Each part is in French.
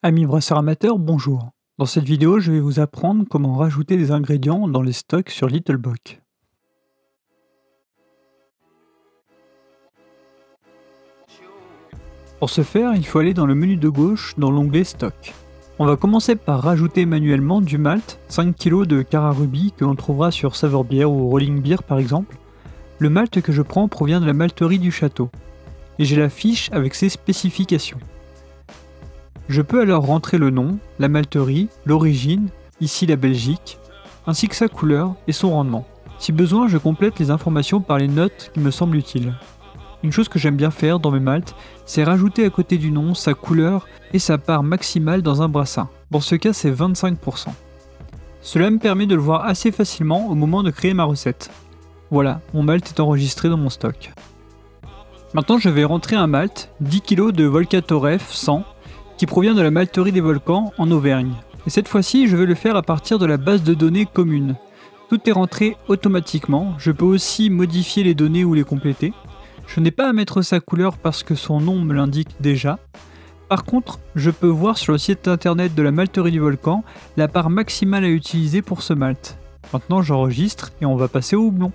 Amis brasseurs amateurs, bonjour. Dans cette vidéo, je vais vous apprendre comment rajouter des ingrédients dans les stocks sur Littlebox. Pour ce faire, il faut aller dans le menu de gauche dans l'onglet Stock. On va commencer par rajouter manuellement du malt, 5 kg de Cara Ruby que l'on trouvera sur Saveur Beer ou Rolling Beer par exemple. Le malt que je prends provient de la malterie du château. Et j'ai la fiche avec ses spécifications. Je peux alors rentrer le nom, la malterie, l'origine, ici la Belgique, ainsi que sa couleur et son rendement. Si besoin, je complète les informations par les notes qui me semblent utiles. Une chose que j'aime bien faire dans mes maltes, c'est rajouter à côté du nom sa couleur et sa part maximale dans un brassin. Dans ce cas, c'est 25%. Cela me permet de le voir assez facilement au moment de créer ma recette. Voilà, mon malt est enregistré dans mon stock. Maintenant, je vais rentrer un malt, 10 kg de Volcatoref 100 qui provient de la malterie des volcans en Auvergne. Et cette fois-ci, je vais le faire à partir de la base de données commune. Tout est rentré automatiquement, je peux aussi modifier les données ou les compléter. Je n'ai pas à mettre sa couleur parce que son nom me l'indique déjà. Par contre, je peux voir sur le site internet de la malterie du volcan la part maximale à utiliser pour ce malt. Maintenant j'enregistre et on va passer au houblon.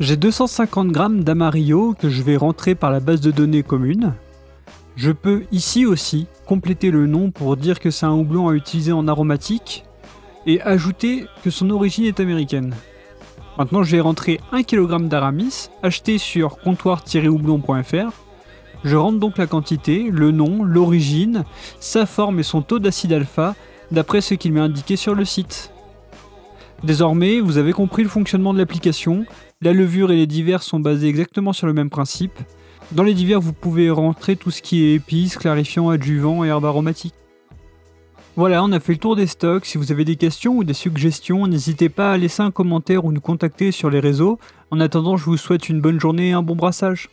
J'ai 250 g d'Amarillo que je vais rentrer par la base de données commune. Je peux ici aussi compléter le nom pour dire que c'est un houblon à utiliser en aromatique et ajouter que son origine est américaine. Maintenant, je vais rentrer 1 kg d'aramis acheté sur comptoir-houblon.fr. Je rentre donc la quantité, le nom, l'origine, sa forme et son taux d'acide alpha d'après ce qu'il m'est indiqué sur le site. Désormais, vous avez compris le fonctionnement de l'application. La levure et les divers sont basés exactement sur le même principe. Dans les divers, vous pouvez rentrer tout ce qui est épices, clarifiants, adjuvants et herbes aromatiques. Voilà, on a fait le tour des stocks. Si vous avez des questions ou des suggestions, n'hésitez pas à laisser un commentaire ou nous contacter sur les réseaux. En attendant, je vous souhaite une bonne journée et un bon brassage.